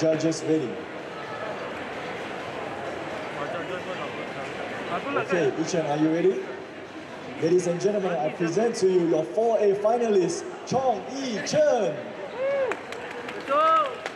judges ready? Okay, Yichen, are you ready? Ladies and gentlemen, I present to you your 4A finalist, Chong Yichen. Go.